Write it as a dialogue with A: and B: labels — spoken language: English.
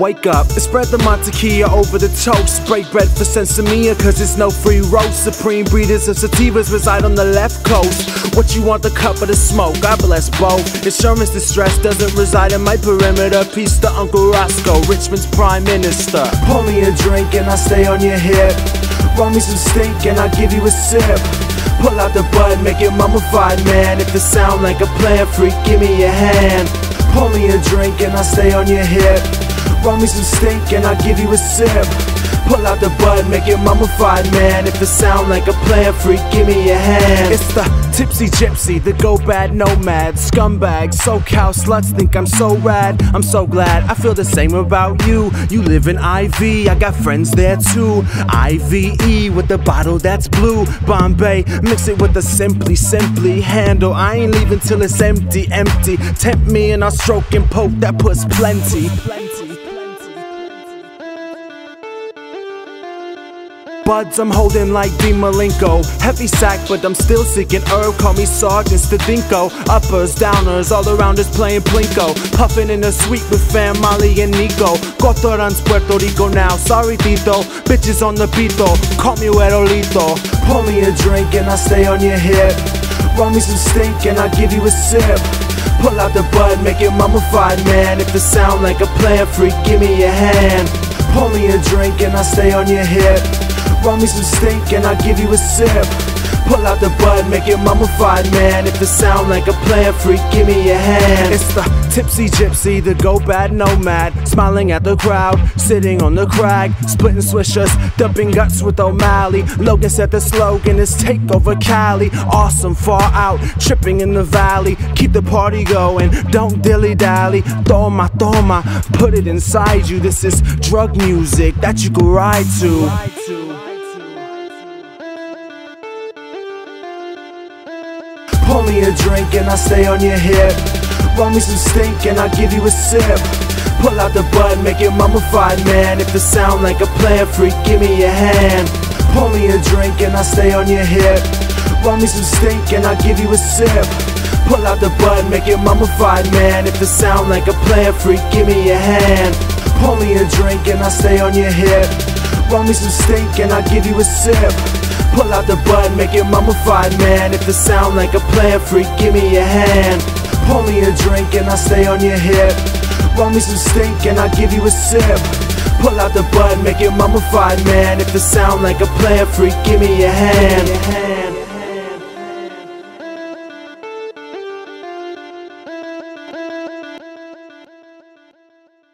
A: Wake up spread the mantequilla over the toast. Break bread for Sensimilla, cause it's no free roast. Supreme breeders of sativas reside on the left coast. What you want, the cup of the smoke? God bless both. Insurance distress doesn't reside in my perimeter. Peace to Uncle Roscoe, Richmond's prime minister. Pour me a drink and I stay on your hip. Roll me some stink and I give you a sip. Pull out the bud, make it mummified, man. If it sound like a plan, freak, give me your hand. Pour me a drink and I stay on your hip. Roll me some stink and I'll give you a sip. Pull out the bud, make it mummified, man. If it sound like a plan, freak, give me a hand. It's the tipsy gypsy, the go bad nomad, scumbag, SoCal sluts think I'm so rad. I'm so glad I feel the same about you. You live in IV, I got friends there too. IVE with the bottle that's blue. Bombay, mix it with the simply, simply handle. I ain't leaving till it's empty, empty. Tempt me and I'll stroke and poke, that puts plenty. Buds I'm holding like D. Malenko. Heavy sack, but I'm still seeking herb. Call me Sergeant Stadinko. Uppers, downers, all around us playing Plinko. Puffing in the suite with fam, Molly and Nico. Cotto runs Puerto Rico now. Sorry, Tito. Bitches on the pito. Call me Huerolito. Pour me a drink and I stay on your hip. Roll me some stink and I give you a sip. Pull out the bud, make it mummified, man. If it sound like a plan, freak, give me a hand. Pour me a drink and I stay on your hip. Roll me some stink and I'll give you a sip. Pull out the bud, make it mummified, man. If it sound like a plan, freak, give me a hand. It's the tipsy gypsy, the go bad nomad. Smiling at the crowd, sitting on the crag, splitting swishers, dumping guts with O'Malley. Logan said the slogan is take over Cali. Awesome, far out, tripping in the valley. Keep the party going, don't dilly dally. Toma, toma, put it inside you. This is drug music that you can ride to. Me a drink and I stay on your hip. Roll me some stink and I'll give you a sip. Pull out the bud, make it mummified, man. If it sound like a plan, freak, give me a hand. Pour me a drink and I stay on your hip. Roll me some stink and I'll give you a sip. Pull out the bud, make it mummified, man. If it sound like a plan, freak, give me a hand. Pour me a drink and I stay on your hip. Roll me some stink and I'll give you a sip. Pull out the bud, make it mummified, man. If it sound like a plan, freak, give me a hand. Pour me a drink and I'll stay on your hip. Roll me some stink and I'll give you a sip. Pull out the bud, make it mummified, man. If it sound like a plan, freak, give me a hand.